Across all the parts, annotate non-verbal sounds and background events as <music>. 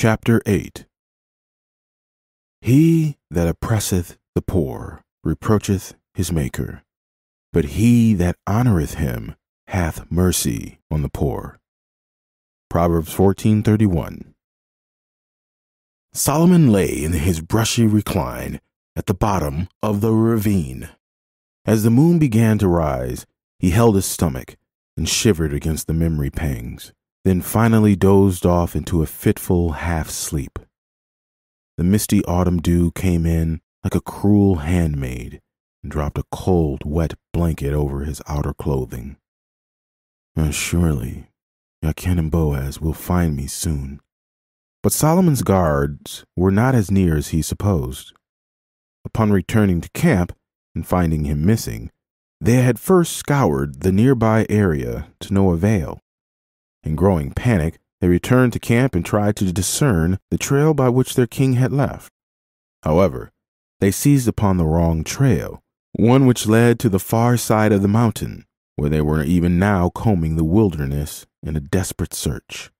Chapter 8 He that oppresseth the poor reproacheth his Maker, but he that honoreth him hath mercy on the poor. Proverbs 14:31 Solomon lay in his brushy recline at the bottom of the ravine. As the moon began to rise, he held his stomach and shivered against the memory pangs, then finally dozed off into a fitful half sleep. The misty autumn dew came in like a cruel handmaid and dropped a cold, wet blanket over his outer clothing. Uh, surely, Jachin and Boaz will find me soon. But Solomon's guards were not as near as he supposed. Upon returning to camp and finding him missing, they had first scoured the nearby area to no avail. In growing panic, they returned to camp and tried to discern the trail by which their king had left. However, they seized upon the wrong trail, one which led to the far side of the mountain, where they were even now combing the wilderness in a desperate search.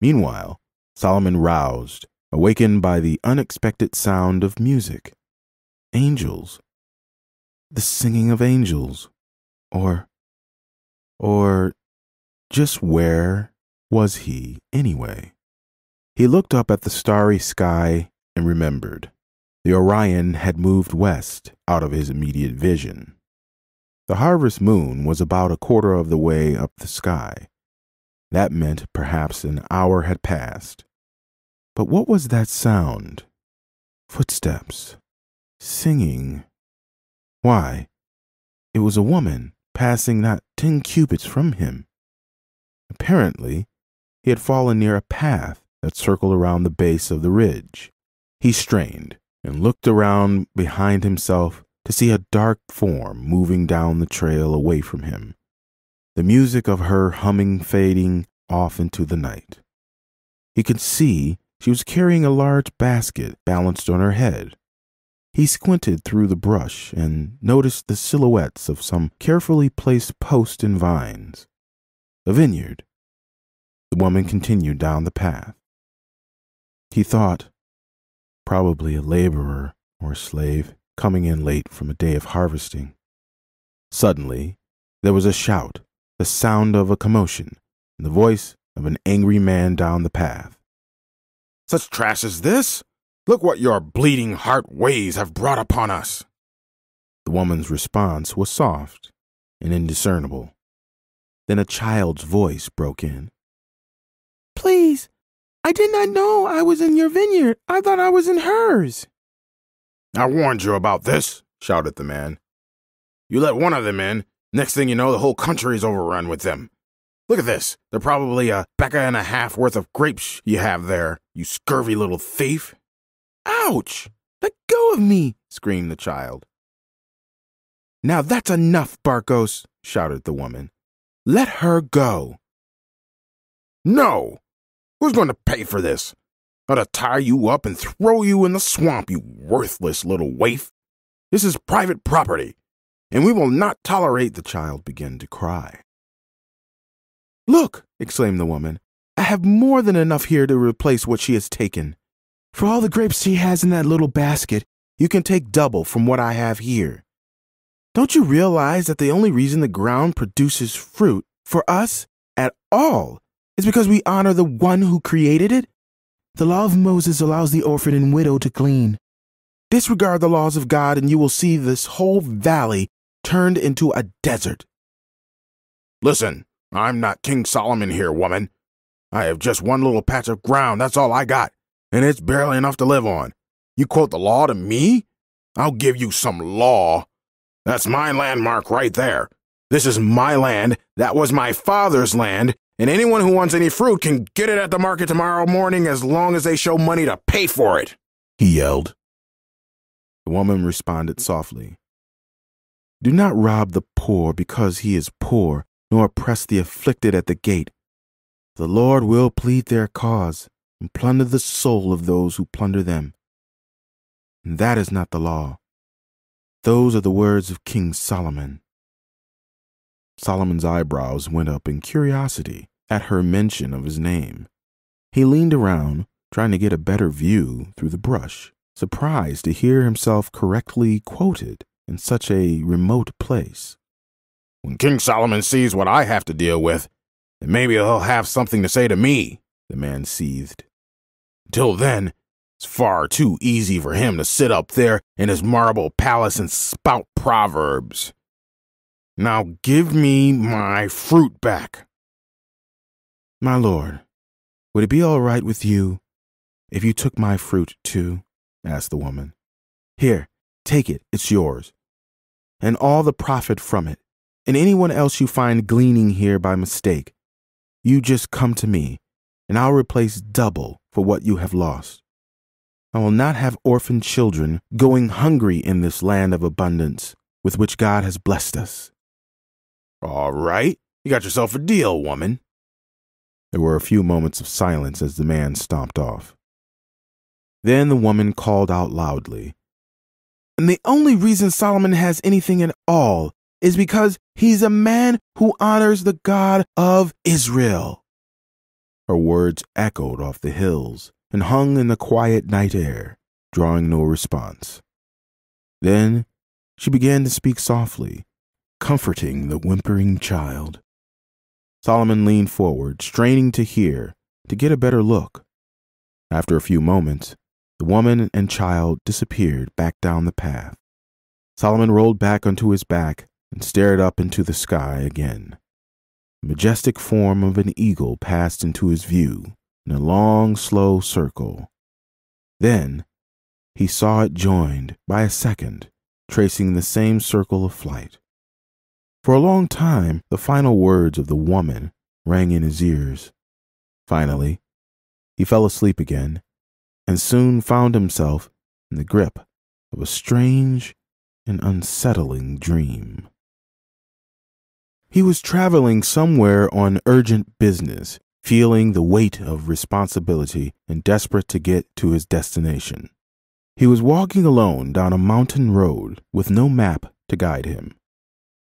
Meanwhile, Solomon roused, awakened by the unexpected sound of music. Angels. The singing of angels. Or, or, just where was he anyway? He looked up at the starry sky and remembered. The Orion had moved west out of his immediate vision. The harvest moon was about a quarter of the way up the sky. That meant perhaps an hour had passed. But what was that sound? Footsteps. Singing. Why, it was a woman passing not ten cubits from him. Apparently, he had fallen near a path that circled around the base of the ridge. He strained and looked around behind himself to see a dark form moving down the trail away from him, the music of her humming fading off into the night. He could see she was carrying a large basket balanced on her head. He squinted through the brush and noticed the silhouettes of some carefully placed posts and vines. A vineyard. The woman continued down the path. He thought, probably a laborer or a slave coming in late from a day of harvesting. Suddenly, there was a shout, the sound of a commotion, and the voice of an angry man down the path. Such trash as this? Look what your bleeding heart ways have brought upon us. The woman's response was soft and indiscernible. Then a child's voice broke in. Please, I did not know I was in your vineyard. I thought I was in hers. I warned you about this, shouted the man. You let one of them in, next thing you know, the whole country is overrun with them. Look at this. They're probably a becca and a half worth of grapes you have there, you scurvy little thief. Ouch! Let go of me, screamed the child. Now that's enough, Barkos, shouted the woman. Let her go. No! Who's going to pay for this? To tie you up and throw you in the swamp, you worthless little waif. This is private property, and we will not tolerate the child began to cry. Look, exclaimed the woman, I have more than enough here to replace what she has taken. For all the grapes she has in that little basket, you can take double from what I have here. Don't you realize that the only reason the ground produces fruit for us at all is because we honor the one who created it? The law of Moses allows the orphan and widow to glean. Disregard the laws of God, and you will see this whole valley turned into a desert. Listen, I'm not King Solomon here, woman. I have just one little patch of ground, that's all I got and it's barely enough to live on. You quote the law to me? I'll give you some law. That's my landmark right there. This is my land. That was my father's land. And anyone who wants any fruit can get it at the market tomorrow morning as long as they show money to pay for it, he yelled. The woman responded softly. Do not rob the poor because he is poor, nor oppress the afflicted at the gate. The Lord will plead their cause and plunder the soul of those who plunder them. And that is not the law. Those are the words of King Solomon. Solomon's eyebrows went up in curiosity at her mention of his name. He leaned around, trying to get a better view through the brush, surprised to hear himself correctly quoted in such a remote place. When King Solomon sees what I have to deal with, then maybe he'll have something to say to me, the man seethed. Till then, it's far too easy for him to sit up there in his marble palace and spout proverbs. Now give me my fruit back. My lord, would it be all right with you if you took my fruit too? asked the woman. Here, take it, it's yours. And all the profit from it, and anyone else you find gleaning here by mistake, you just come to me, and I'll replace double for what you have lost. I will not have orphan children going hungry in this land of abundance with which God has blessed us. All right, you got yourself a deal, woman. There were a few moments of silence as the man stomped off. Then the woman called out loudly, And the only reason Solomon has anything at all is because he's a man who honors the God of Israel. Her words echoed off the hills and hung in the quiet night air, drawing no response. Then she began to speak softly, comforting the whimpering child. Solomon leaned forward, straining to hear, to get a better look. After a few moments, the woman and child disappeared back down the path. Solomon rolled back onto his back and stared up into the sky again. The majestic form of an eagle passed into his view in a long, slow circle. Then he saw it joined by a second, tracing the same circle of flight. For a long time, the final words of the woman rang in his ears. Finally, he fell asleep again and soon found himself in the grip of a strange and unsettling dream. He was traveling somewhere on urgent business, feeling the weight of responsibility and desperate to get to his destination. He was walking alone down a mountain road with no map to guide him.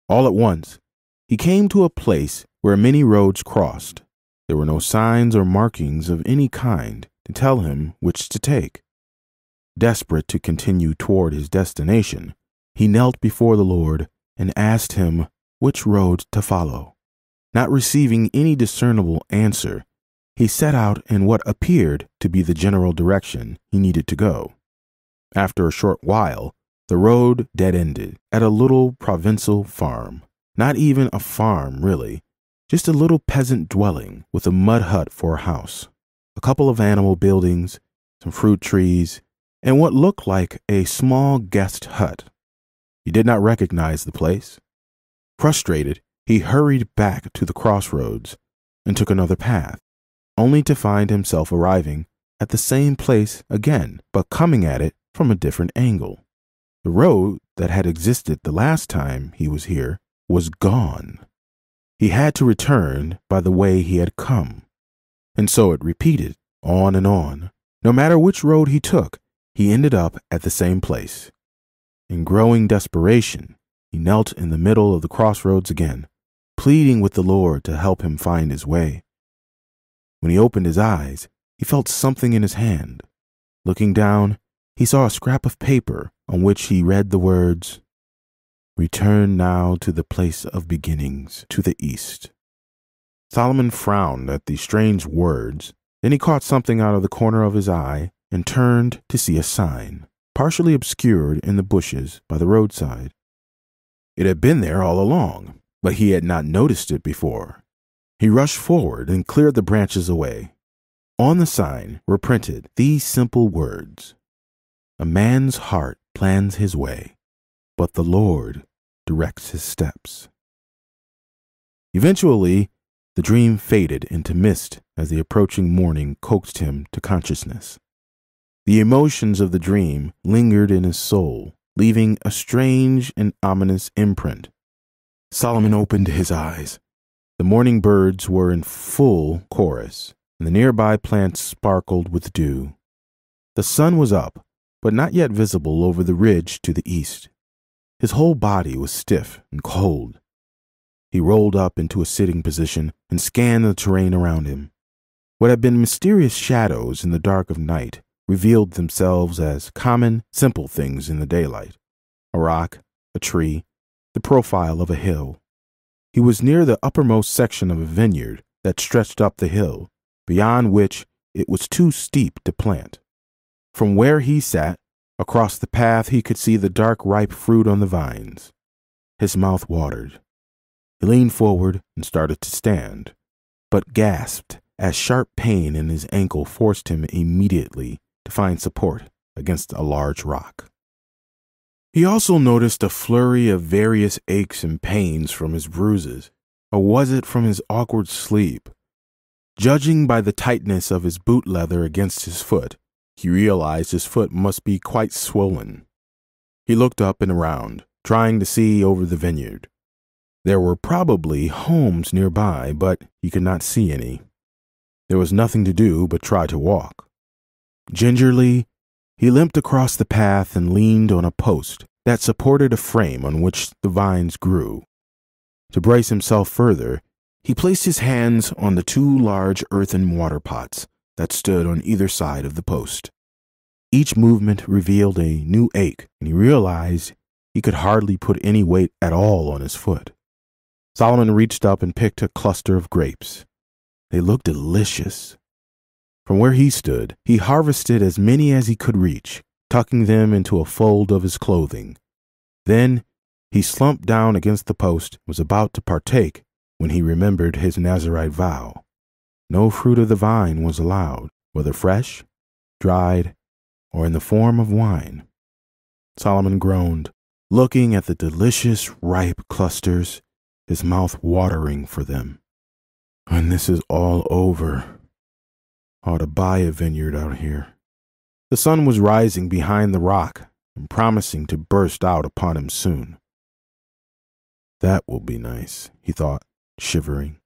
All at once, he came to a place where many roads crossed. There were no signs or markings of any kind to tell him which to take. Desperate to continue toward his destination, he knelt before the Lord and asked him which road to follow. Not receiving any discernible answer, he set out in what appeared to be the general direction he needed to go. After a short while, the road dead ended at a little provincial farm. Not even a farm, really, just a little peasant dwelling with a mud hut for a house, a couple of animal buildings, some fruit trees, and what looked like a small guest hut. He did not recognize the place. Frustrated, he hurried back to the crossroads and took another path, only to find himself arriving at the same place again, but coming at it from a different angle. The road that had existed the last time he was here was gone. He had to return by the way he had come. And so it repeated, on and on. No matter which road he took, he ended up at the same place. In growing desperation, he knelt in the middle of the crossroads again, pleading with the Lord to help him find his way. When he opened his eyes, he felt something in his hand. Looking down, he saw a scrap of paper on which he read the words, Return now to the place of beginnings, to the east. Solomon frowned at the strange words. Then he caught something out of the corner of his eye and turned to see a sign, partially obscured in the bushes by the roadside. It had been there all along, but he had not noticed it before. He rushed forward and cleared the branches away. On the sign were printed these simple words A man's heart plans his way, but the Lord directs his steps. Eventually, the dream faded into mist as the approaching morning coaxed him to consciousness. The emotions of the dream lingered in his soul, leaving a strange and ominous imprint. Solomon opened his eyes. The morning birds were in full chorus, and the nearby plants sparkled with dew. The sun was up, but not yet visible over the ridge to the east. His whole body was stiff and cold. He rolled up into a sitting position and scanned the terrain around him. What had been mysterious shadows in the dark of night revealed themselves as common, simple things in the daylight a rock, a tree, the profile of a hill. He was near the uppermost section of a vineyard that stretched up the hill, beyond which it was too steep to plant. From where he sat, across the path, he could see the dark, ripe fruit on the vines. His mouth watered. He leaned forward and started to stand, but gasped as sharp pain in his ankle forced him immediately to find support against a large rock. He also noticed a flurry of various aches and pains from his bruises, or was it from his awkward sleep? Judging by the tightness of his boot leather against his foot, he realized his foot must be quite swollen. He looked up and around, trying to see over the vineyard. There were probably homes nearby, but he could not see any. There was nothing to do but try to walk. Gingerly, he limped across the path and leaned on a post that supported a frame on which the vines grew. To brace himself further, he placed his hands on the two large earthen water pots that stood on either side of the post. Each movement revealed a new ache, and he realized he could hardly put any weight at all on his foot. Solomon reached up and picked a cluster of grapes. They looked delicious. From where he stood, he harvested as many as he could reach, tucking them into a fold of his clothing. Then he slumped down against the post was about to partake when he remembered his Nazarite vow. No fruit of the vine was allowed, whether fresh, dried, or in the form of wine. Solomon groaned, looking at the delicious ripe clusters, his mouth watering for them. When this is all over, ought to buy a vineyard out here. The sun was rising behind the rock and promising to burst out upon him soon. That will be nice, he thought, shivering.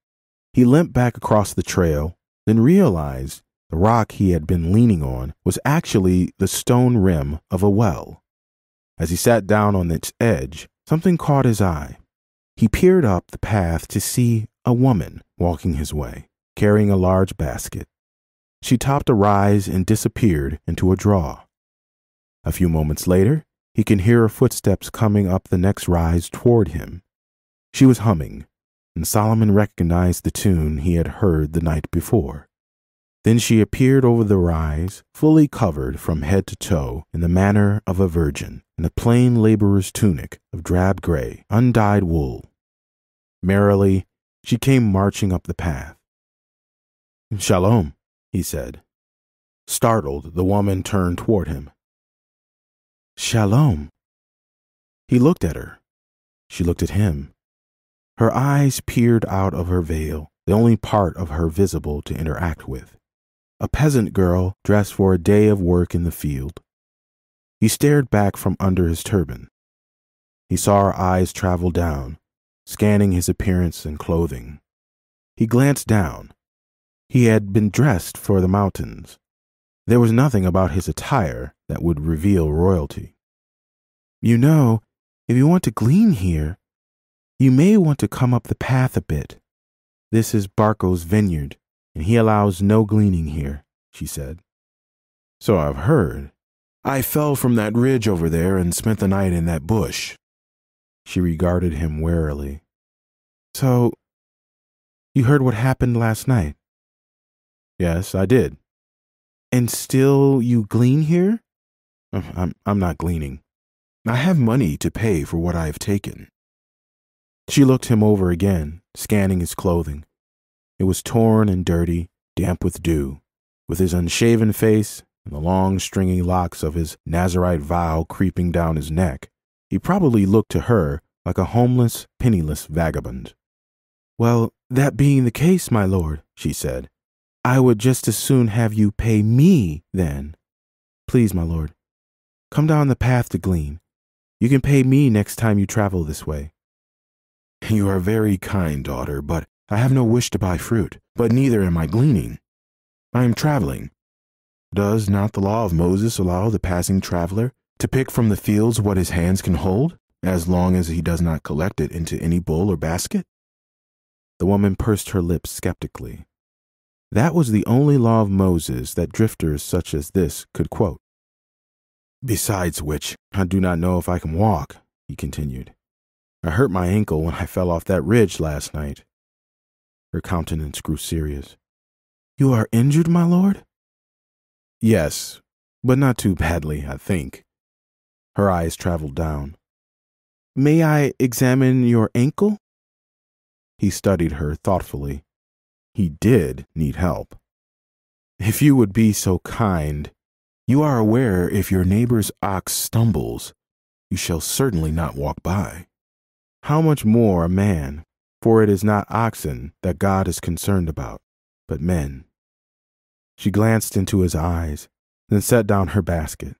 He limped back across the trail, then realized the rock he had been leaning on was actually the stone rim of a well. As he sat down on its edge, something caught his eye. He peered up the path to see a woman walking his way, carrying a large basket. She topped a rise and disappeared into a draw. A few moments later, he can hear her footsteps coming up the next rise toward him. She was humming, and Solomon recognized the tune he had heard the night before. Then she appeared over the rise, fully covered from head to toe in the manner of a virgin, in a plain laborer's tunic of drab gray, undyed wool. Merrily, she came marching up the path. Shalom, he said. Startled, the woman turned toward him. Shalom. He looked at her. She looked at him. Her eyes peered out of her veil, the only part of her visible to interact with. A peasant girl dressed for a day of work in the field. He stared back from under his turban. He saw her eyes travel down, scanning his appearance and clothing. He glanced down, he had been dressed for the mountains. There was nothing about his attire that would reveal royalty. You know, if you want to glean here, you may want to come up the path a bit. This is Barco's vineyard, and he allows no gleaning here, she said. So I've heard. I fell from that ridge over there and spent the night in that bush. She regarded him warily. So, you heard what happened last night? Yes, I did. And still you glean here? I'm, I'm not gleaning. I have money to pay for what I have taken. She looked him over again, scanning his clothing. It was torn and dirty, damp with dew. With his unshaven face and the long stringy locks of his Nazarite vow creeping down his neck, he probably looked to her like a homeless, penniless vagabond. Well, that being the case, my lord, she said, I would just as soon have you pay me then. Please, my lord, come down the path to glean. You can pay me next time you travel this way. You are very kind, daughter, but I have no wish to buy fruit, but neither am I gleaning. I am traveling. Does not the law of Moses allow the passing traveler to pick from the fields what his hands can hold, as long as he does not collect it into any bowl or basket? The woman pursed her lips skeptically. That was the only law of Moses that drifters such as this could quote. Besides which, I do not know if I can walk, he continued. I hurt my ankle when I fell off that ridge last night. Her countenance grew serious. You are injured, my lord? Yes, but not too badly, I think. Her eyes traveled down. May I examine your ankle? He studied her thoughtfully. He did need help. If you would be so kind, you are aware if your neighbor's ox stumbles, you shall certainly not walk by. How much more a man, for it is not oxen that God is concerned about, but men. She glanced into his eyes, then set down her basket.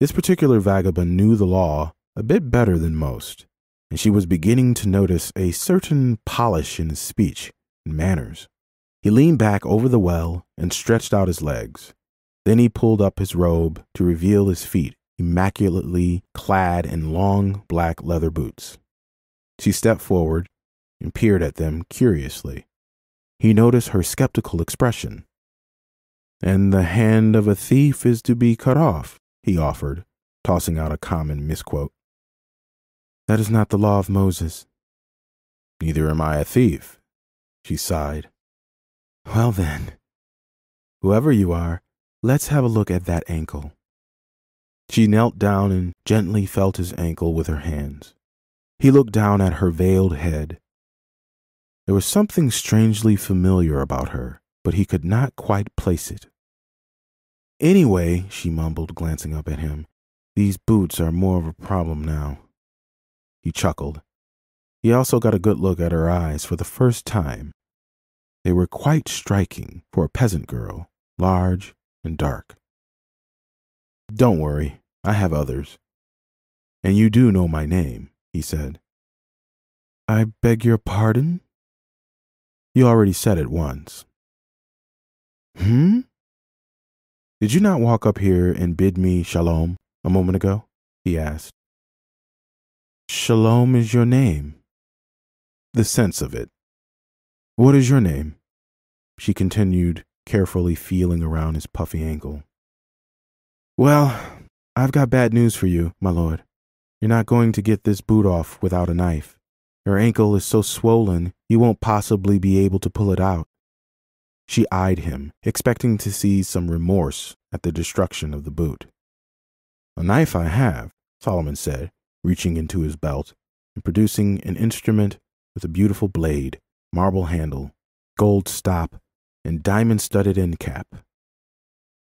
This particular vagabond knew the law a bit better than most, and she was beginning to notice a certain polish in his speech and manners. He leaned back over the well and stretched out his legs. Then he pulled up his robe to reveal his feet, immaculately clad in long black leather boots. She stepped forward and peered at them curiously. He noticed her skeptical expression. And the hand of a thief is to be cut off, he offered, tossing out a common misquote. That is not the law of Moses. Neither am I a thief, she sighed. Well, then, whoever you are, let's have a look at that ankle. She knelt down and gently felt his ankle with her hands. He looked down at her veiled head. There was something strangely familiar about her, but he could not quite place it. Anyway, she mumbled, glancing up at him, these boots are more of a problem now. He chuckled. He also got a good look at her eyes for the first time. They were quite striking for a peasant girl, large and dark. Don't worry, I have others. And you do know my name, he said. I beg your pardon? You already said it once. Hmm? Did you not walk up here and bid me shalom a moment ago? he asked. Shalom is your name. The sense of it. What is your name? She continued, carefully feeling around his puffy ankle. Well, I've got bad news for you, my lord. You're not going to get this boot off without a knife. Your ankle is so swollen you won't possibly be able to pull it out. She eyed him, expecting to see some remorse at the destruction of the boot. A knife I have, Solomon said, reaching into his belt and producing an instrument with a beautiful blade, marble handle, gold stop, and diamond studded end cap.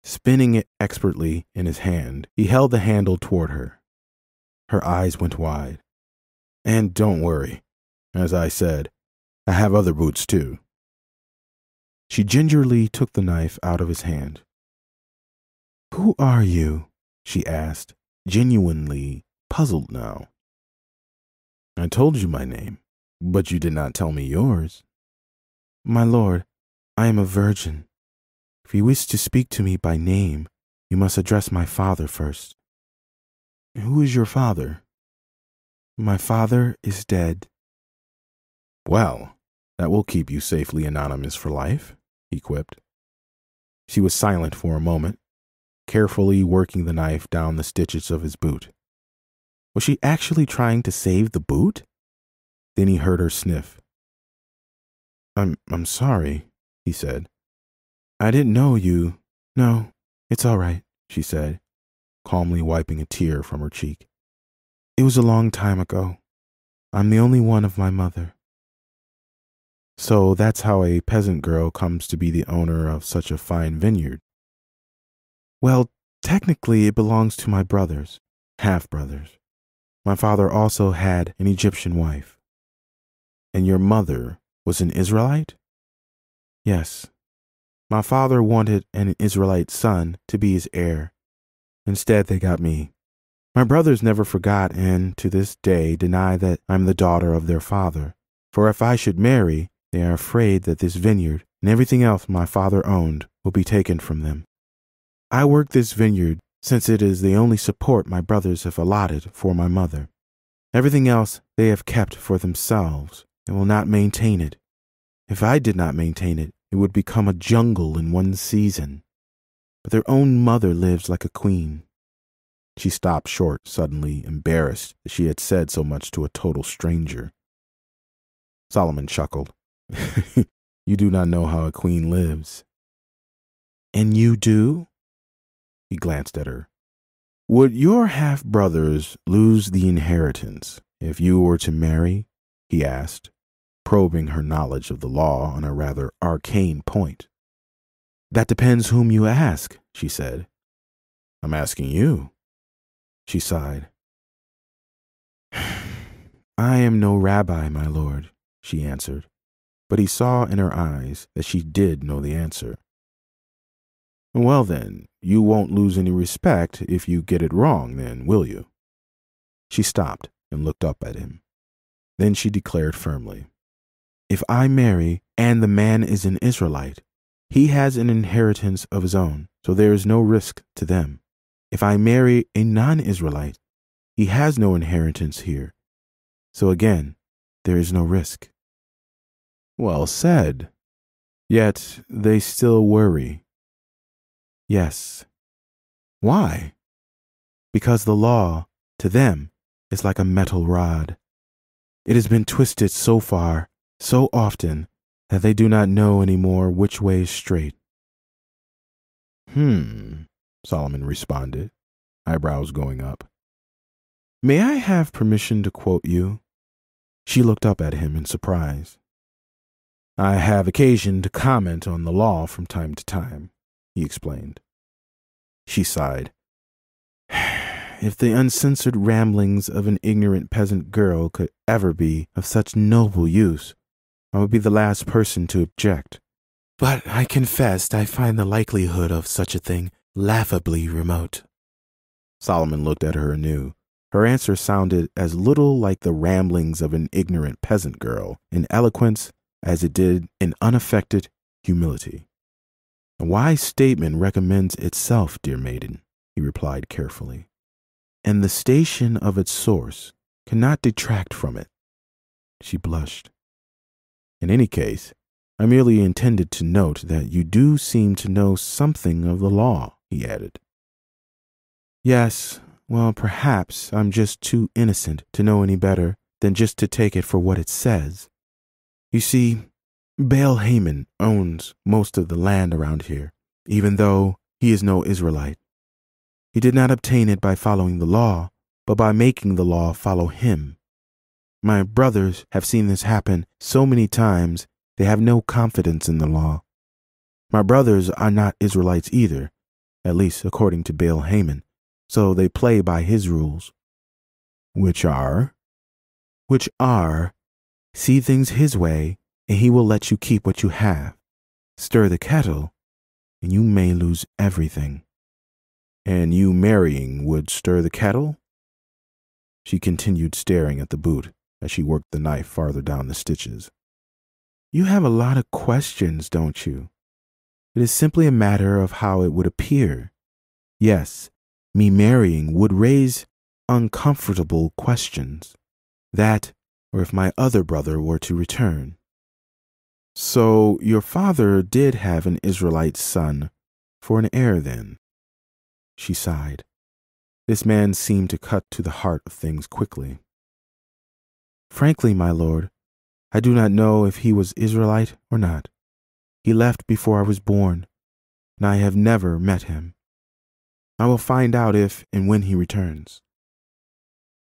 Spinning it expertly in his hand, he held the handle toward her. Her eyes went wide. And don't worry. As I said, I have other boots too. She gingerly took the knife out of his hand. Who are you? she asked, genuinely puzzled now. I told you my name, but you did not tell me yours. My lord, I am a virgin. If you wish to speak to me by name, you must address my father first. Who is your father? My father is dead. Well, that will keep you safely anonymous for life, he quipped. She was silent for a moment, carefully working the knife down the stitches of his boot. Was she actually trying to save the boot? Then he heard her sniff. I'm I'm sorry, he said. I didn't know you. No, it's all right, she said, calmly wiping a tear from her cheek. It was a long time ago. I'm the only one of my mother. So that's how a peasant girl comes to be the owner of such a fine vineyard. Well, technically it belongs to my brothers, half brothers. My father also had an Egyptian wife. And your mother was an Israelite? Yes. My father wanted an Israelite son to be his heir. Instead, they got me. My brothers never forgot and to this day deny that I'm the daughter of their father. For if I should marry, they are afraid that this vineyard and everything else my father owned will be taken from them. I work this vineyard since it is the only support my brothers have allotted for my mother. Everything else they have kept for themselves and will not maintain it. If I did not maintain it, it would become a jungle in one season. But their own mother lives like a queen. She stopped short, suddenly embarrassed that she had said so much to a total stranger. Solomon chuckled. <laughs> you do not know how a queen lives. And you do? He glanced at her. Would your half brothers lose the inheritance if you were to marry? he asked, probing her knowledge of the law on a rather arcane point. That depends whom you ask, she said. I'm asking you. She sighed. <sighs> I am no rabbi, my lord, she answered, but he saw in her eyes that she did know the answer. Well, then, you won't lose any respect if you get it wrong, then, will you? She stopped and looked up at him. Then she declared firmly, If I marry and the man is an Israelite, he has an inheritance of his own, so there is no risk to them. If I marry a non Israelite, he has no inheritance here, so again, there is no risk. Well said. Yet they still worry Yes. Why? Because the law, to them, is like a metal rod. It has been twisted so far, so often, that they do not know any more which way is straight. Hmm, Solomon responded, eyebrows going up. May I have permission to quote you? She looked up at him in surprise. I have occasion to comment on the law from time to time he explained. She sighed. <sighs> If the uncensored ramblings of an ignorant peasant girl could ever be of such noble use, I would be the last person to object. But I confess I find the likelihood of such a thing laughably remote. Solomon looked at her anew. Her answer sounded as little like the ramblings of an ignorant peasant girl in eloquence as it did in unaffected humility. A wise statement recommends itself, dear maiden, he replied carefully, and the station of its source cannot detract from it. She blushed. In any case, I merely intended to note that you do seem to know something of the law, he added. Yes, well, perhaps I'm just too innocent to know any better than just to take it for what it says. You see, Baal Hamon owns most of the land around here, even though he is no Israelite. He did not obtain it by following the law, but by making the law follow him. My brothers have seen this happen so many times they have no confidence in the law. My brothers are not Israelites either, at least according to Baal Hamon, so they play by his rules. Which are? Which are, see things his way and he will let you keep what you have. Stir the kettle, and you may lose everything. And you marrying would stir the kettle? She continued staring at the boot as she worked the knife farther down the stitches. You have a lot of questions, don't you? It is simply a matter of how it would appear. Yes, me marrying would raise uncomfortable questions. That, or if my other brother were to return. So your father did have an Israelite son for an heir, then? She sighed. This man seemed to cut to the heart of things quickly. Frankly, my lord, I do not know if he was Israelite or not. He left before I was born, and I have never met him. I will find out if and when he returns.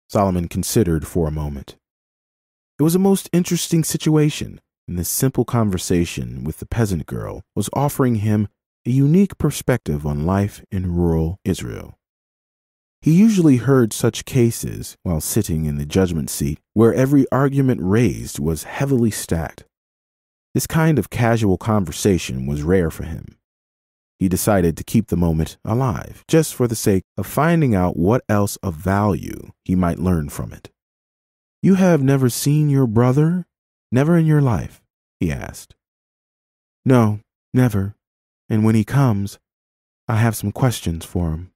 Solomon considered for a moment. It was a most interesting situation and this simple conversation with the peasant girl was offering him a unique perspective on life in rural Israel. He usually heard such cases while sitting in the judgment seat where every argument raised was heavily stacked. This kind of casual conversation was rare for him. He decided to keep the moment alive just for the sake of finding out what else of value he might learn from it. You have never seen your brother? Never in your life? he asked. No, never. And when he comes, I have some questions for him.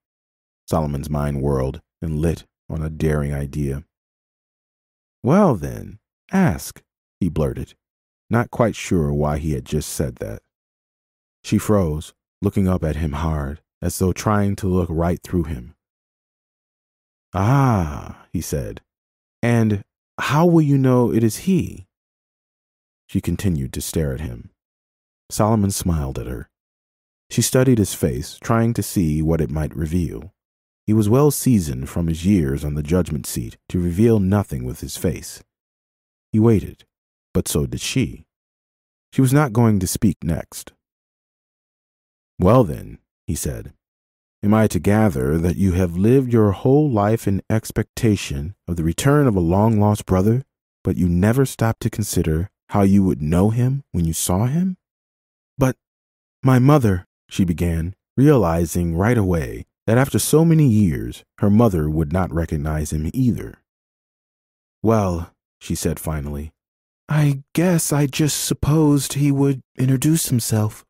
Solomon's mind whirled and lit on a daring idea. Well, then, ask, he blurted, not quite sure why he had just said that. She froze, looking up at him hard, as though trying to look right through him. Ah, he said, and how will you know it is he? She continued to stare at him. Solomon smiled at her. She studied his face, trying to see what it might reveal. He was well seasoned from his years on the judgment seat to reveal nothing with his face. He waited, but so did she. She was not going to speak next. Well, then, he said, am I to gather that you have lived your whole life in expectation of the return of a long lost brother, but you never stopped to consider how you would know him when you saw him? But my mother, she began, realizing right away that after so many years her mother would not recognize him either. Well, she said finally, I guess I just supposed he would introduce himself.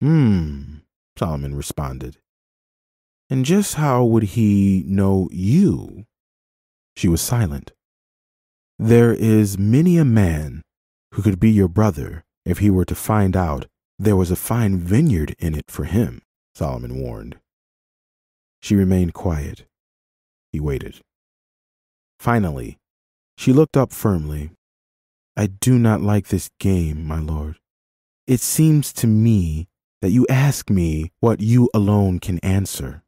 Hmm, Solomon responded. And just how would he know you? She was silent. There is many a man who could be your brother if he were to find out there was a fine vineyard in it for him. Solomon warned. She remained quiet. He waited. Finally, she looked up firmly. I do not like this game, my lord. It seems to me that you ask me what you alone can answer.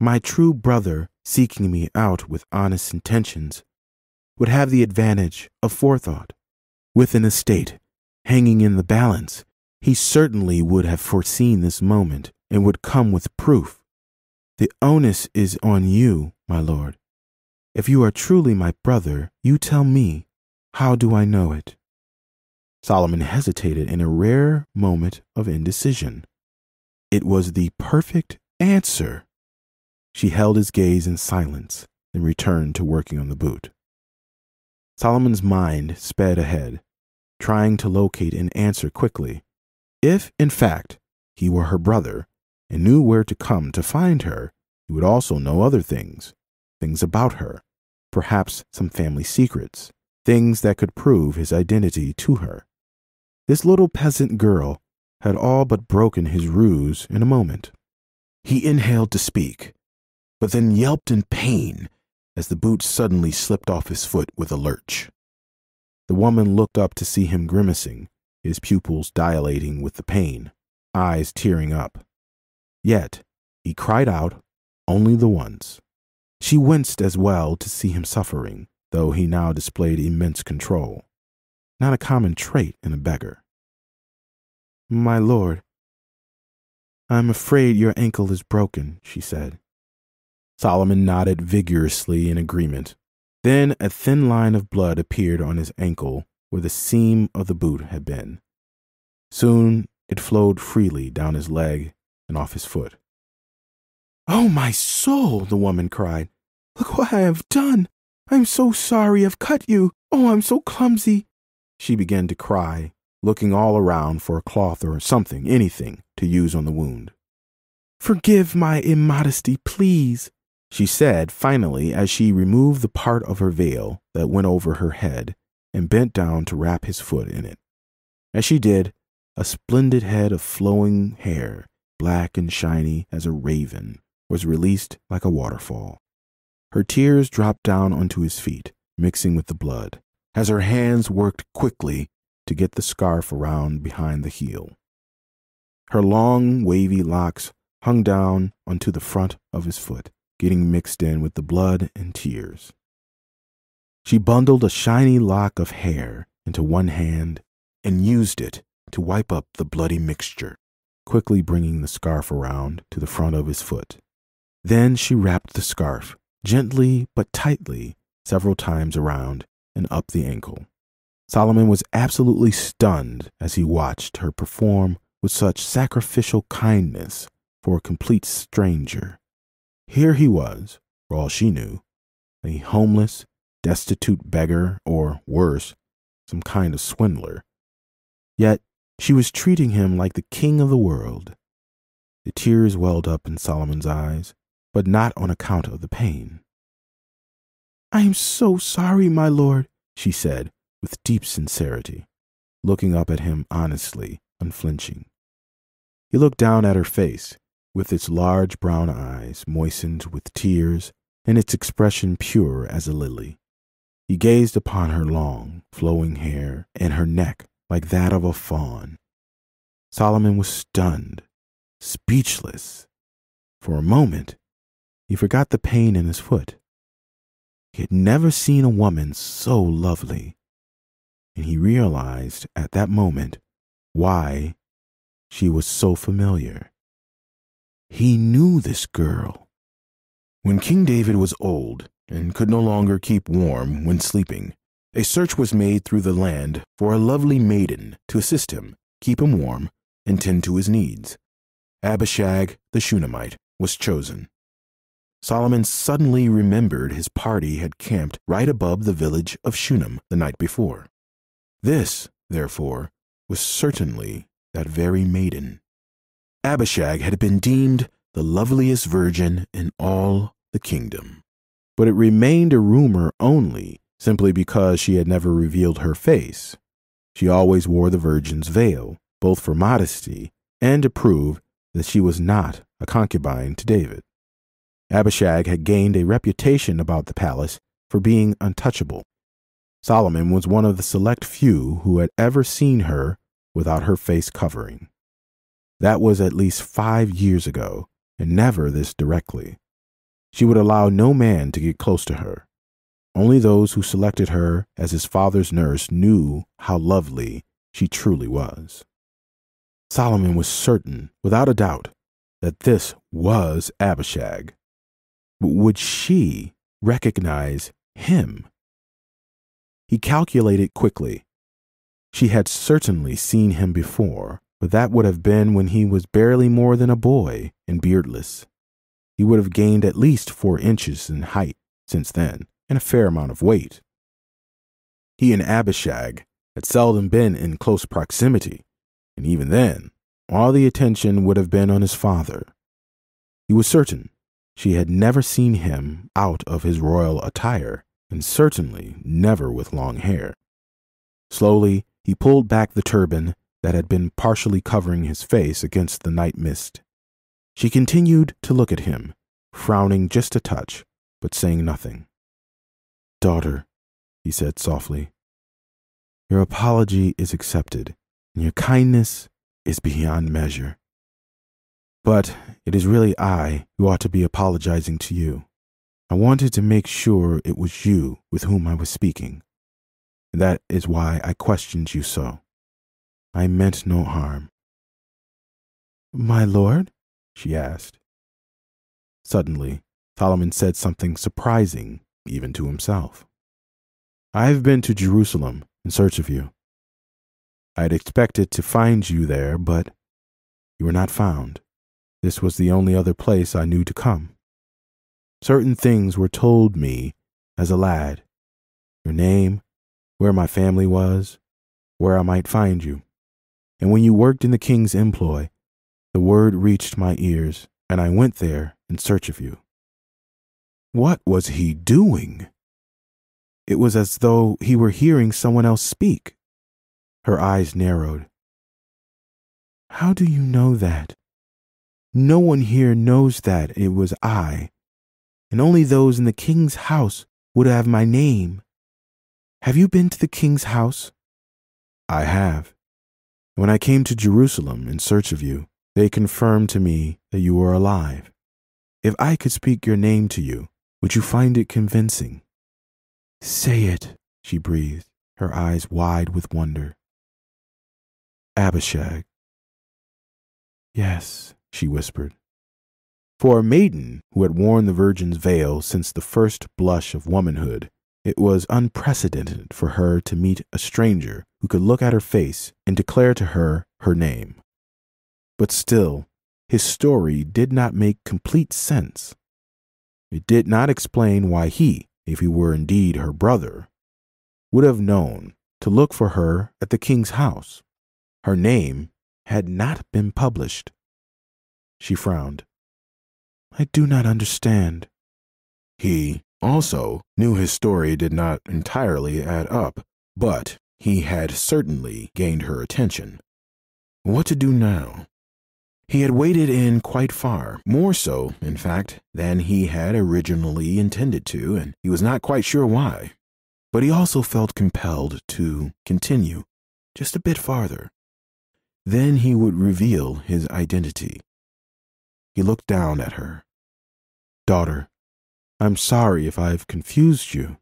My true brother, seeking me out with honest intentions, would have the advantage of forethought. With an estate hanging in the balance, he certainly would have foreseen this moment and would come with proof. The onus is on you, my lord. If you are truly my brother, you tell me, how do I know it? Solomon hesitated in a rare moment of indecision. It was the perfect answer. She held his gaze in silence, then returned to working on the boot. Solomon's mind sped ahead, trying to locate an answer quickly. If, in fact, he were her brother, and knew where to come to find her, he would also know other things, things about her, perhaps some family secrets, things that could prove his identity to her. This little peasant girl had all but broken his ruse in a moment. He inhaled to speak, but then yelped in pain as the boot suddenly slipped off his foot with a lurch. The woman looked up to see him grimacing, his pupils dilating with the pain, eyes tearing up. Yet he cried out only the once. She winced as well to see him suffering, though he now displayed immense control, not a common trait in a beggar. My lord, I'm afraid your ankle is broken, she said. Solomon nodded vigorously in agreement. Then a thin line of blood appeared on his ankle where the seam of the boot had been. Soon it flowed freely down his leg and off his foot. Oh, my soul, the woman cried. Look what I have done. I'm so sorry I've cut you. Oh, I'm so clumsy. She began to cry, looking all around for a cloth or something, anything, to use on the wound. Forgive my immodesty, please, she said finally as she removed the part of her veil that went over her head and bent down to wrap his foot in it. As she did, a splendid head of flowing hair, black and shiny as a raven, was released like a waterfall. Her tears dropped down onto his feet, mixing with the blood, as her hands worked quickly to get the scarf around behind the heel. Her long, wavy locks hung down onto the front of his foot, getting mixed in with the blood and tears. She bundled a shiny lock of hair into one hand and used it to wipe up the bloody mixture, quickly bringing the scarf around to the front of his foot. Then she wrapped the scarf, gently but tightly, several times around and up the ankle. Solomon was absolutely stunned as he watched her perform with such sacrificial kindness for a complete stranger. Here he was, for all she knew, a homeless, destitute beggar, or worse, some kind of swindler. Yet she was treating him like the king of the world. The tears welled up in Solomon's eyes, but not on account of the pain. I am so sorry, my lord, she said with deep sincerity, looking up at him honestly unflinching. He looked down at her face, with its large brown eyes moistened with tears and its expression pure as a lily. He gazed upon her long, flowing hair and her neck like that of a fawn. Solomon was stunned, speechless. For a moment, he forgot the pain in his foot. He had never seen a woman so lovely, and he realized at that moment why she was so familiar. He knew this girl. When King David was old and could no longer keep warm when sleeping, a search was made through the land for a lovely maiden to assist him, keep him warm, and tend to his needs. Abishag the Shunammite was chosen. Solomon suddenly remembered his party had camped right above the village of Shunem the night before. This, therefore, was certainly that very maiden. Abishag had been deemed the loveliest virgin in all the kingdom. But it remained a rumor only, simply because she had never revealed her face. She always wore the virgin's veil, both for modesty and to prove that she was not a concubine to David. Abishag had gained a reputation about the palace for being untouchable. Solomon was one of the select few who had ever seen her without her face covering. That was at least five years ago, and never this directly. She would allow no man to get close to her. Only those who selected her as his father's nurse knew how lovely she truly was. Solomon was certain, without a doubt, that this was Abishag. But would she recognize him? He calculated quickly. She had certainly seen him before, but that would have been when he was barely more than a boy and beardless. He would have gained at least four inches in height since then, and a fair amount of weight. He and Abishag had seldom been in close proximity, and even then, all the attention would have been on his father. He was certain she had never seen him out of his royal attire, and certainly never with long hair. Slowly, he pulled back the turban that had been partially covering his face against the night mist. She continued to look at him, frowning just a touch, but saying nothing. Daughter, he said softly, your apology is accepted, and your kindness is beyond measure. But it is really I who ought to be apologizing to you. I wanted to make sure it was you with whom I was speaking. And that is why I questioned you so. I meant no harm. My lord? she asked. Suddenly, Solomon said something surprising, even to himself. I have been to Jerusalem in search of you. I had expected to find you there, but you were not found. This was the only other place I knew to come. Certain things were told me as a lad your name, where my family was, where I might find you. And when you worked in the king's employ, the word reached my ears, and I went there in search of you. What was he doing? It was as though he were hearing someone else speak. Her eyes narrowed. How do you know that? No one here knows that it was I, and only those in the king's house would have my name. Have you been to the king's house? I have. When I came to Jerusalem in search of you, they confirmed to me that you were alive. If I could speak your name to you, would you find it convincing? Say it, she breathed, her eyes wide with wonder. Abishag. Yes, she whispered. For a maiden who had worn the virgin's veil since the first blush of womanhood, it was unprecedented for her to meet a stranger who could look at her face and declare to her her name. But still, his story did not make complete sense. It did not explain why he, if he were indeed her brother, would have known to look for her at the king's house. Her name had not been published. She frowned. I do not understand. He also knew his story did not entirely add up, but he had certainly gained her attention. What to do now? He had waded in quite far, more so, in fact, than he had originally intended to, and he was not quite sure why. But he also felt compelled to continue just a bit farther. Then he would reveal his identity. He looked down at her. Daughter, I'm sorry if I've confused you,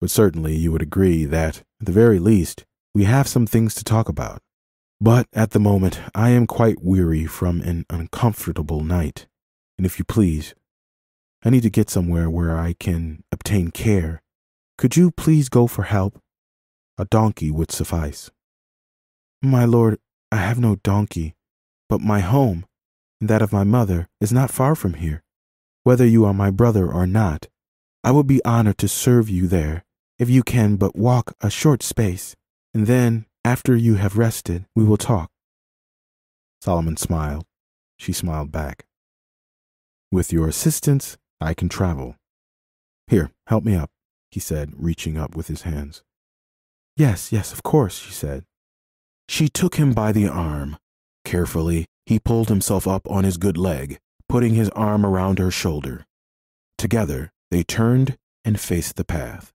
but certainly you would agree that, at the very least, we have some things to talk about. But at the moment, I am quite weary from an uncomfortable night, and if you please, I need to get somewhere where I can obtain care. Could you please go for help? A donkey would suffice. My lord, I have no donkey, but my home, and that of my mother, is not far from here. Whether you are my brother or not, I will be honored to serve you there, if you can but walk a short space, and then, after you have rested, we will talk. Solomon smiled. She smiled back. With your assistance, I can travel. Here, help me up, he said, reaching up with his hands. Yes, yes, of course, she said. She took him by the arm. Carefully, he pulled himself up on his good leg, putting his arm around her shoulder. Together, they turned and faced the path.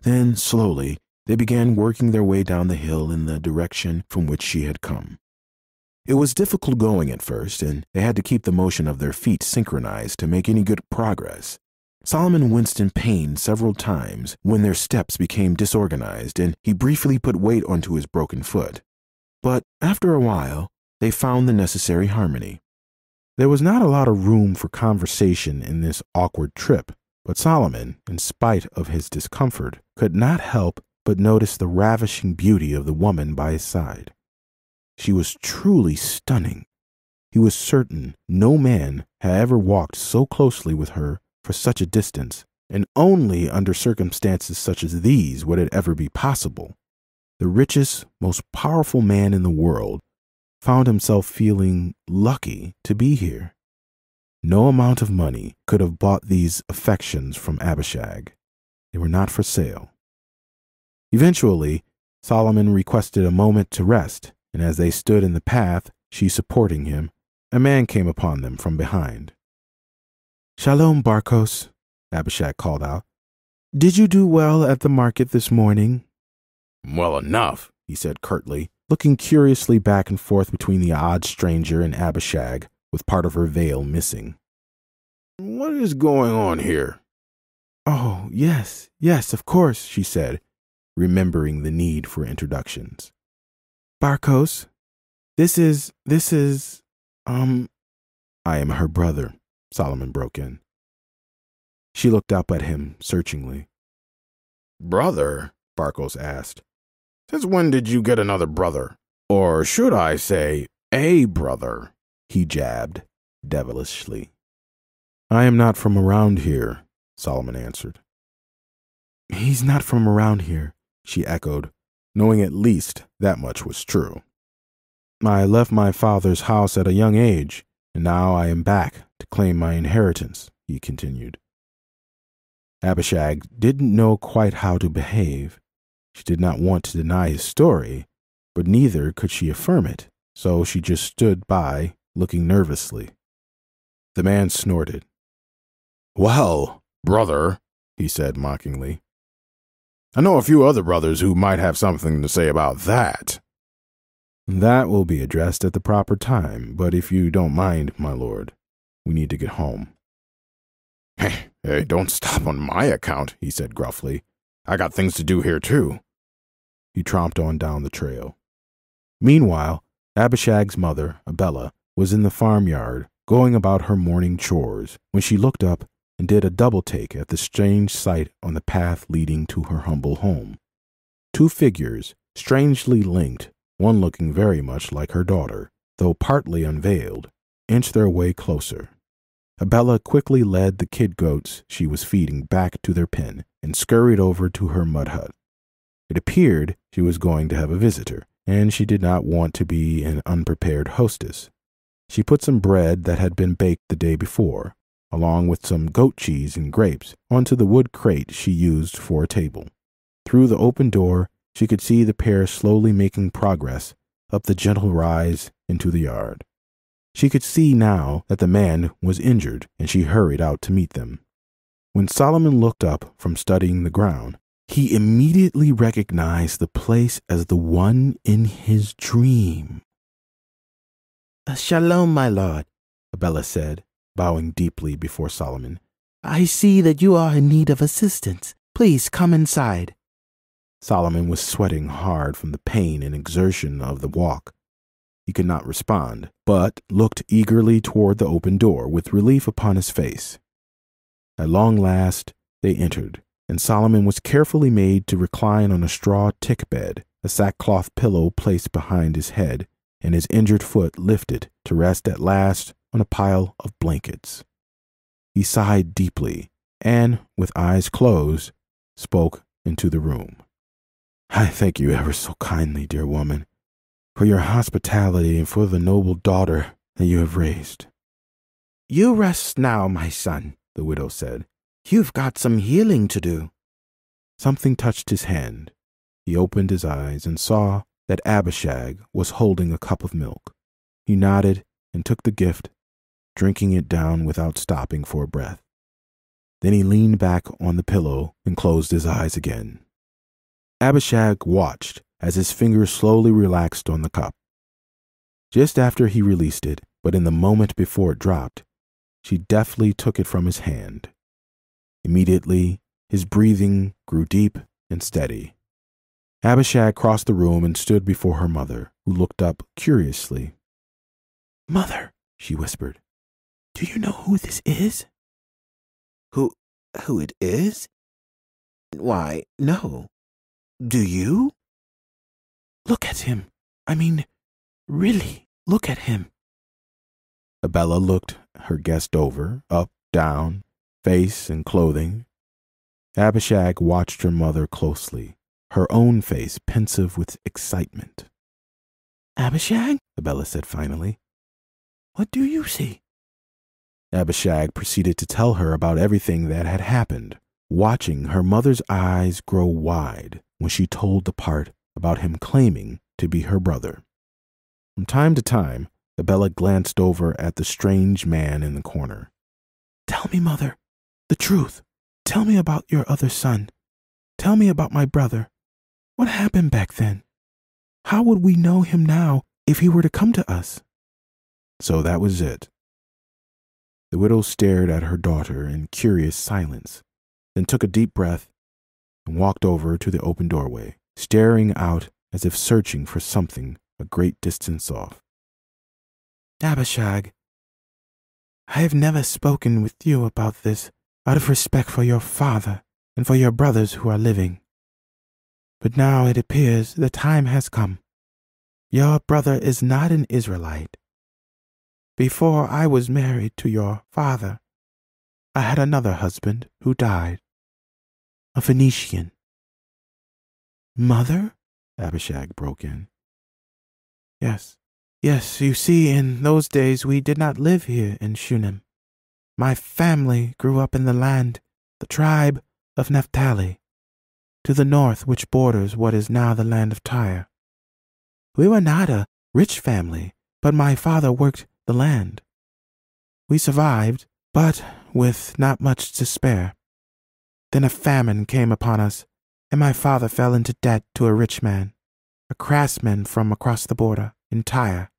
Then, slowly, they began working their way down the hill in the direction from which she had come. It was difficult going at first, and they had to keep the motion of their feet synchronized to make any good progress. Solomon winced in pain several times when their steps became disorganized, and he briefly put weight onto his broken foot. But after a while, they found the necessary harmony. There was not a lot of room for conversation in this awkward trip, but Solomon, in spite of his discomfort, could not help but notice the ravishing beauty of the woman by his side. She was truly stunning. He was certain no man had ever walked so closely with her for such a distance, and only under circumstances such as these would it ever be possible. The richest, most powerful man in the world found himself feeling lucky to be here. No amount of money could have bought these affections from Abishag. They were not for sale. Eventually, Solomon requested a moment to rest, and as they stood in the path, she supporting him, a man came upon them from behind. Shalom, Barkos, Abishag called out. Did you do well at the market this morning? Well enough, he said curtly, looking curiously back and forth between the odd stranger and Abishag, with part of her veil missing. What is going on here? Oh, yes, yes, of course, she said, remembering the need for introductions. Barkos, this is, this is, um. I am her brother, Solomon broke in. She looked up at him searchingly. Brother? Barkos asked. Since when did you get another brother? Or should I say, a brother? He jabbed, devilishly. I am not from around here, Solomon answered. He's not from around here, she echoed, knowing at least that much was true. I left my father's house at a young age, and now I am back to claim my inheritance, he continued. Abishag didn't know quite how to behave. She did not want to deny his story, but neither could she affirm it, so she just stood by, looking nervously. The man snorted. Well, brother, he said mockingly, I know a few other brothers who might have something to say about that. That will be addressed at the proper time, but if you don't mind, my lord, we need to get home. <laughs> Hey, hey, don't stop on my account, he said gruffly. I got things to do here, too. He tromped on down the trail. Meanwhile, Abishag's mother, Abella, was in the farmyard going about her morning chores when she looked up and did a double take at the strange sight on the path leading to her humble home. Two figures, strangely linked, one looking very much like her daughter, though partly unveiled, inched their way closer. Abella quickly led the kid goats she was feeding back to their pen and scurried over to her mud hut. It appeared she was going to have a visitor, and she did not want to be an unprepared hostess. She put some bread that had been baked the day before, along with some goat cheese and grapes, onto the wood crate she used for a table. Through the open door, she could see the pair slowly making progress up the gentle rise into the yard. She could see now that the man was injured, and she hurried out to meet them. When Solomon looked up from studying the ground, he immediately recognized the place as the one in his dream. Shalom, my lord, Abella said, bowing deeply before Solomon. I see that you are in need of assistance. Please come inside. Solomon was sweating hard from the pain and exertion of the walk. He could not respond, but looked eagerly toward the open door with relief upon his face. At long last, they entered, and Solomon was carefully made to recline on a straw tick bed, a sackcloth pillow placed behind his head, and his injured foot lifted to rest at last on a pile of blankets. He sighed deeply and, with eyes closed, spoke into the room. I thank you ever so kindly, dear woman, for your hospitality and for the noble daughter that you have raised. You rest now, my son, the widow said. You've got some healing to do. Something touched his hand. He opened his eyes and saw that Abishag was holding a cup of milk. He nodded and took the gift, drinking it down without stopping for a breath. Then he leaned back on the pillow and closed his eyes again. Abishag watched as his fingers slowly relaxed on the cup. Just after he released it, but in the moment before it dropped, she deftly took it from his hand. Immediately, his breathing grew deep and steady. Abishag crossed the room and stood before her mother, who looked up curiously. Mother, she whispered, do you know who this is? Who, who it is? Why, no. Do you? Look at him. I mean, really, look at him. Abella looked her guest over, up, down, face and clothing. Abishag watched her mother closely, her own face pensive with excitement. Abishag, Abella said finally, what do you see? Abishag proceeded to tell her about everything that had happened, watching her mother's eyes grow wide when she told the part about him claiming to be her brother. From time to time, Abella glanced over at the strange man in the corner. Tell me, mother, the truth. Tell me about your other son. Tell me about my brother. What happened back then? How would we know him now if he were to come to us? So that was it. The widow stared at her daughter in curious silence, then took a deep breath and walked over to the open doorway, staring out as if searching for something a great distance off. Abishag, I have never spoken with you about this out of respect for your father and for your brothers who are living. But now it appears the time has come. Your brother is not an Israelite. Before I was married to your father, I had another husband who died, a Phoenician. Mother? Abishag broke in. Yes, yes, you see, in those days we did not live here in Shunem. My family grew up in the land, the tribe of Naphtali, to the north which borders what is now the land of Tyre. We were not a rich family, but my father worked the land. We survived, but with not much to spare. Then a famine came upon us, and my father fell into debt to a rich man, a craftsman from across the border in Tyre.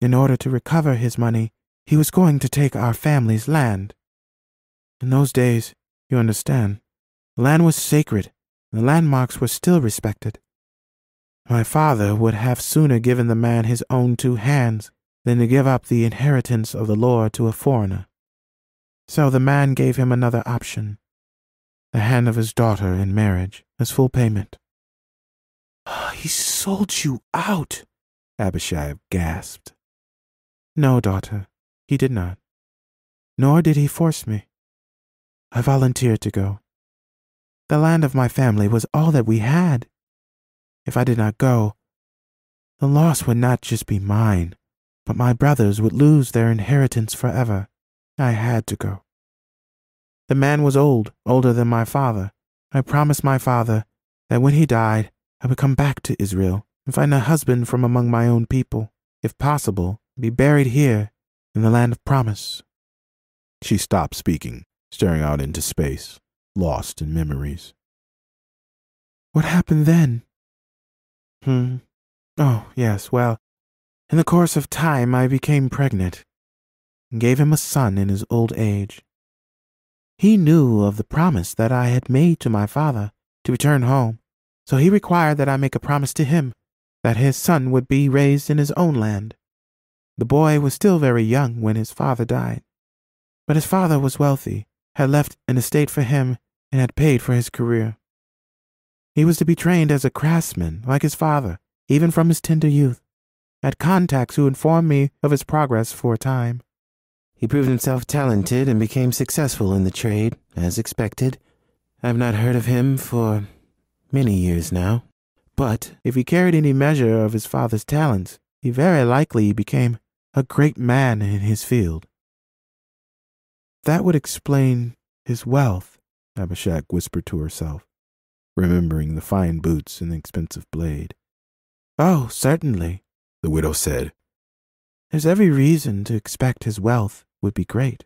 In order to recover his money, he was going to take our family's land. In those days, you understand, the land was sacred, and the landmarks were still respected. My father would have sooner given the man his own two hands than to give up the inheritance of the Lord to a foreigner. So the man gave him another option the hand of his daughter in marriage as full payment. Oh, he sold you out, Abishag gasped. No, daughter, he did not. Nor did he force me. I volunteered to go. The land of my family was all that we had. If I did not go, the loss would not just be mine, but my brothers would lose their inheritance forever. I had to go. The man was old, older than my father. I promised my father that when he died, I would come back to Israel and find a husband from among my own people, if possible, be buried here in the land of promise. She stopped speaking, staring out into space, lost in memories. What happened then? Hmm. Oh, yes, well, in the course of time I became pregnant and gave him a son in his old age. He knew of the promise that I had made to my father to return home, so he required that I make a promise to him that his son would be raised in his own land. The boy was still very young when his father died, but his father was wealthy, had left an estate for him, and had paid for his career. He was to be trained as a craftsman like his father, even from his tender youth. Had contacts who informed me of his progress for a time. He proved himself talented and became successful in the trade, as expected. I have not heard of him for many years now. But if he carried any measure of his father's talents, he very likely became a great man in his field. That would explain his wealth, Abishag whispered to herself, remembering the fine boots and the expensive blade. Oh, certainly, the widow said. There's every reason to expect his wealth would be great.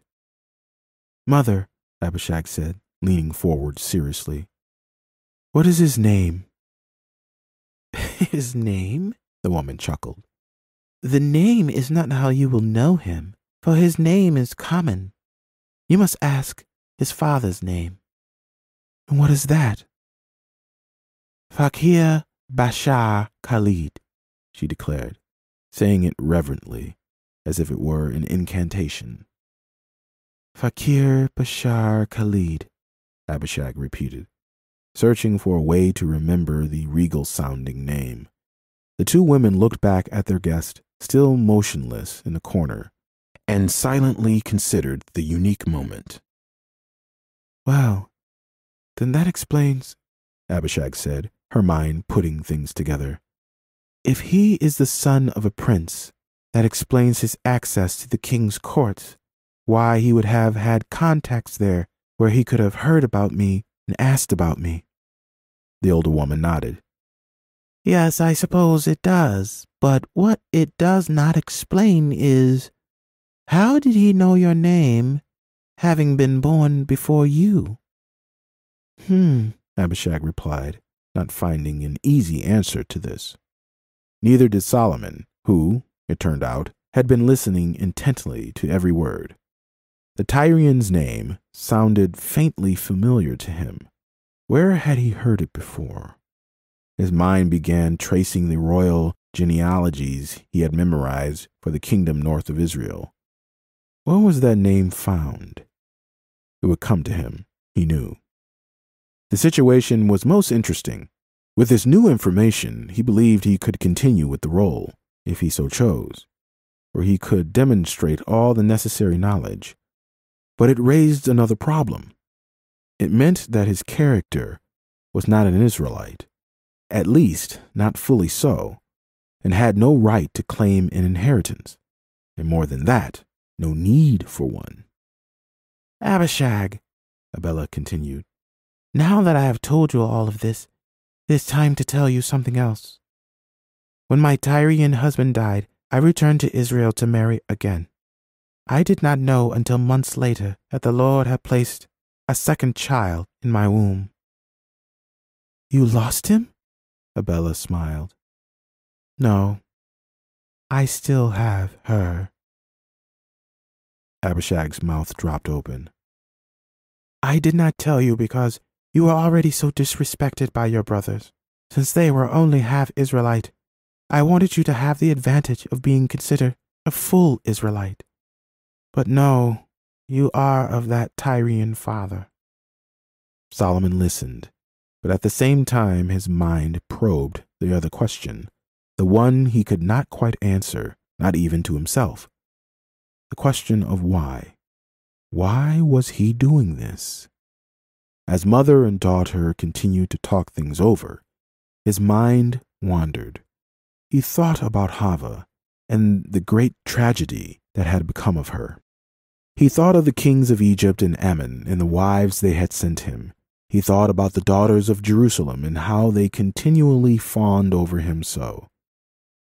Mother, Abishag said, leaning forward seriously, what is his name? <laughs> His name? The woman chuckled. The name is not how you will know him, for his name is common. You must ask his father's name. And what is that? Fakir Bashar Khalid, she declared, saying it reverently, as if it were an incantation. Fakir Bashar Khalid, Abishag repeated searching for a way to remember the regal sounding name. The two women looked back at their guest, still motionless in the corner, and silently considered the unique moment. Well, then that explains, Abishag said, her mind putting things together. If he is the son of a prince, that explains his access to the king's courts, why he would have had contacts there where he could have heard about me and asked about me. The older woman nodded. Yes, I suppose it does. But what it does not explain is how did he know your name, having been born before you? Hmm, Abishag replied, not finding an easy answer to this. Neither did Solomon, who, it turned out, had been listening intently to every word. The Tyrian's name sounded faintly familiar to him, where had he heard it before? His mind began tracing the royal genealogies he had memorized for the kingdom north of Israel. Where was that name found? It would come to him, he knew. The situation was most interesting. With this new information, he believed he could continue with the role, if he so chose, or he could demonstrate all the necessary knowledge. But it raised another problem. It meant that his character was not an Israelite, at least not fully so, and had no right to claim an inheritance, and more than that, no need for one. Abishag, Abella continued, now that I have told you all of this, it is time to tell you something else. When my Tyrian husband died, I returned to Israel to marry again. I did not know until months later that the Lord had placed a second child in my womb. You lost him? Abella smiled. No, I still have her. Abishag's mouth dropped open. I did not tell you because you were already so disrespected by your brothers. Since they were only half Israelite, I wanted you to have the advantage of being considered a full Israelite. But no, you are of that Tyrian father. Solomon listened, but at the same time his mind probed the other question, the one he could not quite answer, not even to himself. The question of why. Why was he doing this? As mother and daughter continued to talk things over, his mind wandered. He thought about Hava and the great tragedy that had become of her. He thought of the kings of Egypt and Ammon and the wives they had sent him, he thought about the daughters of Jerusalem and how they continually fawned over him so.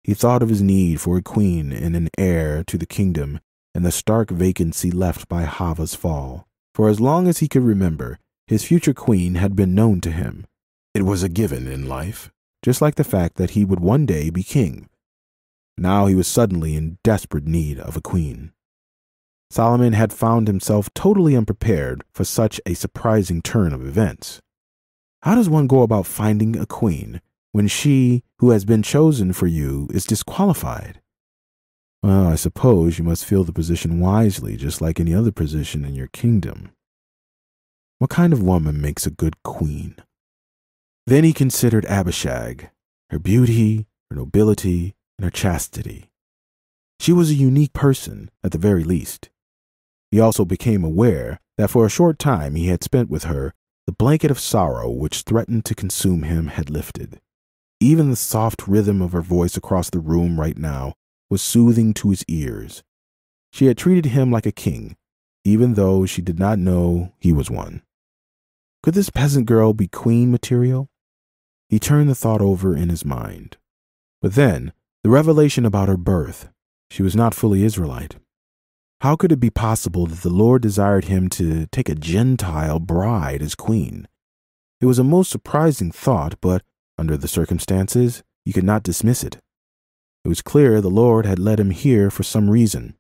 He thought of his need for a queen and an heir to the kingdom and the stark vacancy left by Hava's fall. For as long as he could remember, his future queen had been known to him. It was a given in life, just like the fact that he would one day be king. Now he was suddenly in desperate need of a queen. Solomon had found himself totally unprepared for such a surprising turn of events. How does one go about finding a queen when she who has been chosen for you is disqualified? Well, I suppose you must fill the position wisely, just like any other position in your kingdom. What kind of woman makes a good queen? Then he considered Abishag, her beauty, her nobility, and her chastity. She was a unique person, at the very least. He also became aware that for a short time he had spent with her, the blanket of sorrow which threatened to consume him had lifted. Even the soft rhythm of her voice across the room right now was soothing to his ears. She had treated him like a king, even though she did not know he was one. Could this peasant girl be queen material? He turned the thought over in his mind. But then, the revelation about her birth, she was not fully Israelite. How could it be possible that the Lord desired him to take a Gentile bride as queen? It was a most surprising thought, but under the circumstances, you could not dismiss it. It was clear the Lord had led him here for some reason.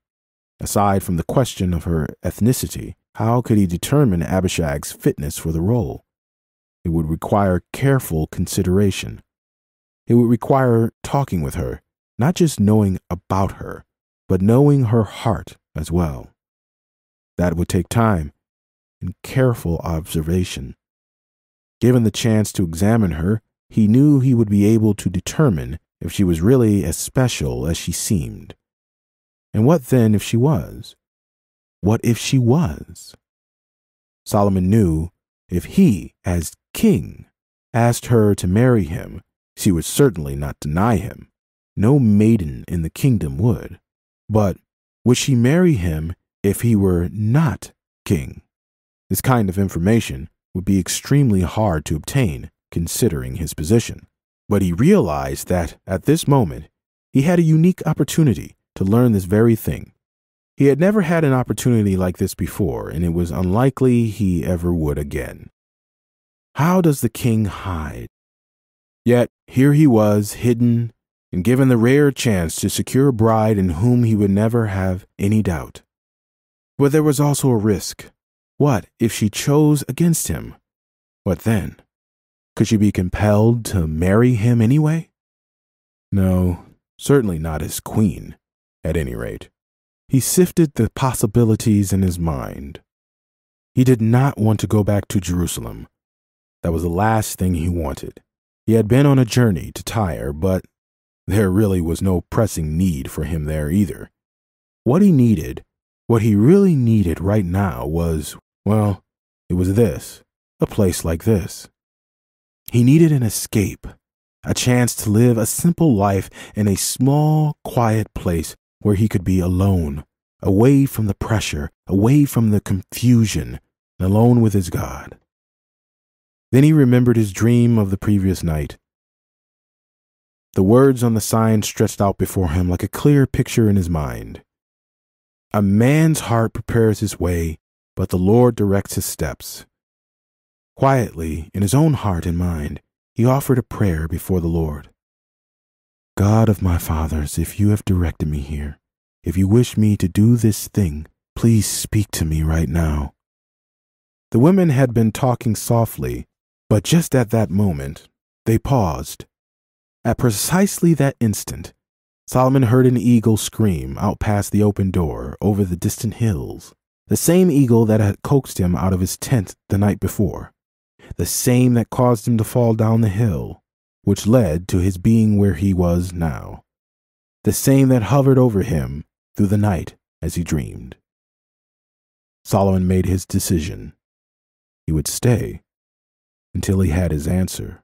Aside from the question of her ethnicity, how could he determine Abishag's fitness for the role? It would require careful consideration. It would require talking with her, not just knowing about her, but knowing her heart as well. That would take time and careful observation. Given the chance to examine her, he knew he would be able to determine if she was really as special as she seemed. And what then if she was? What if she was? Solomon knew if he, as king, asked her to marry him, she would certainly not deny him. No maiden in the kingdom would. But would she marry him if he were not king? This kind of information would be extremely hard to obtain, considering his position. But he realized that, at this moment, he had a unique opportunity to learn this very thing. He had never had an opportunity like this before, and it was unlikely he ever would again. How does the king hide? Yet here he was, hidden and given the rare chance to secure a bride in whom he would never have any doubt. But there was also a risk. What if she chose against him? What then? Could she be compelled to marry him anyway? No, certainly not as queen, at any rate. He sifted the possibilities in his mind. He did not want to go back to Jerusalem. That was the last thing he wanted. He had been on a journey to Tyre, but there really was no pressing need for him there either. What he needed, what he really needed right now was, well, it was this, a place like this. He needed an escape, a chance to live a simple life in a small, quiet place where he could be alone, away from the pressure, away from the confusion, and alone with his God. Then he remembered his dream of the previous night the words on the sign stretched out before him like a clear picture in his mind. A man's heart prepares his way, but the Lord directs his steps. Quietly, in his own heart and mind, he offered a prayer before the Lord. God of my fathers, if you have directed me here, if you wish me to do this thing, please speak to me right now. The women had been talking softly, but just at that moment, they paused at precisely that instant, Solomon heard an eagle scream out past the open door over the distant hills. The same eagle that had coaxed him out of his tent the night before. The same that caused him to fall down the hill, which led to his being where he was now. The same that hovered over him through the night as he dreamed. Solomon made his decision. He would stay until he had his answer.